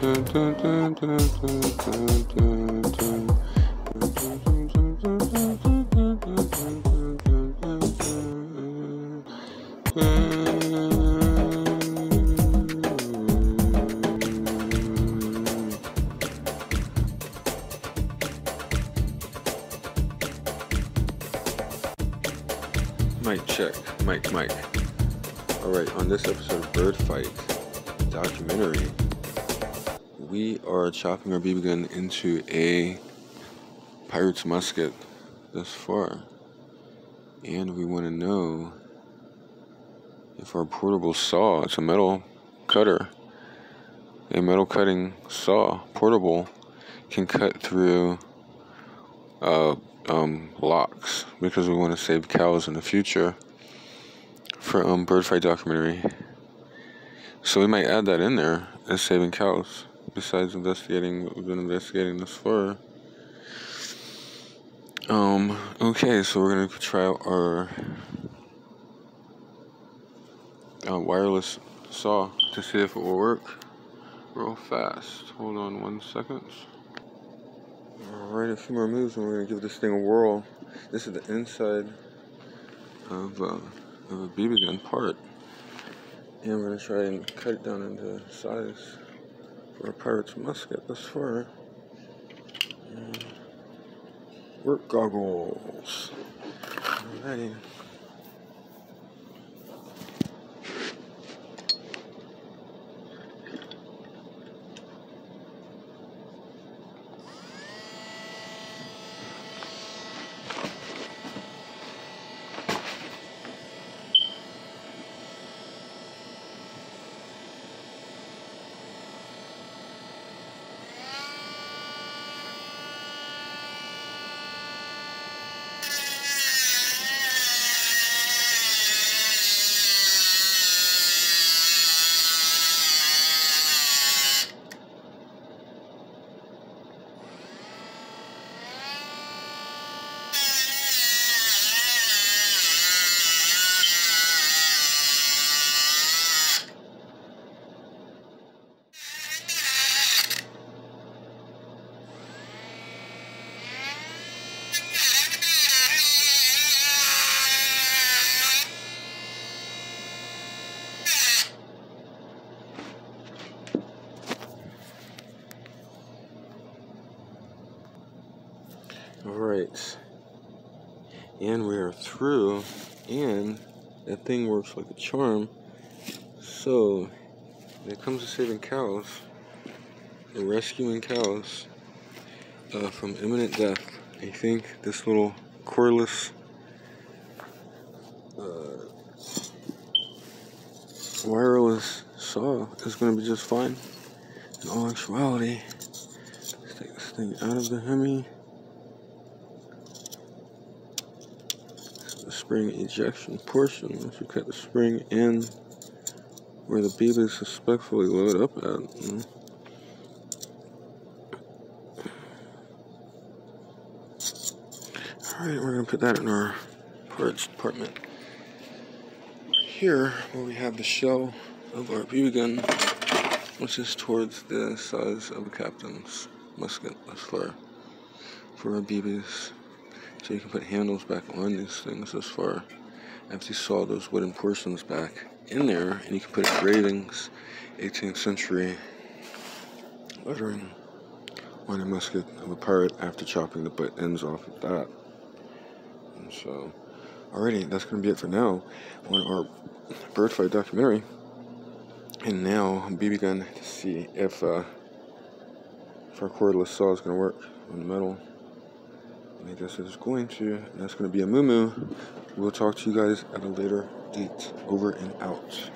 Mic check, mic, mic. Alright, on this episode of Bird Fight documentary, we are chopping our BB gun into a pirate's musket thus far. And we want to know if our portable saw, it's a metal cutter, a metal cutting saw, portable, can cut through uh, um, locks because we want to save cows in the future for um bird fight documentary. So we might add that in there as saving cows. Besides investigating what we've been investigating thus far. Um. Okay, so we're gonna try our uh, wireless saw to see if it will work real fast. Hold on one second. Alright, a few more moves and we're to give this thing a whirl. This is the inside of, uh, of a BB gun part. And we're to try and cut it down into size for a pirate's musket thus far. Work goggles. Alrighty. Alright. And we are through, and that thing works like a charm. So, when it comes to saving cows, and rescuing cows uh, from imminent death, I think this little cordless uh, wireless saw is going to be just fine. In all actuality, let's take this thing out of the Hemi. the spring ejection portion. Once you cut the spring in where the is suspectfully loaded up at. Alright, we're going to put that in our parts department. Here, where we have the shell of our BB gun, which is towards the size of a captain's musket thus far for our BBs. So you can put handles back on these things as far after you saw those wooden portions back in there and you can put engravings 18th century lettering on a musket of a pirate after chopping the butt ends off of that. And so alrighty, that's gonna be it for now on our bird fight documentary. And now BB gun to see if uh if our cordless saw is gonna work on the I guess it's going to. That's going to be a moo moo We'll talk to you guys at a later date. Over and out.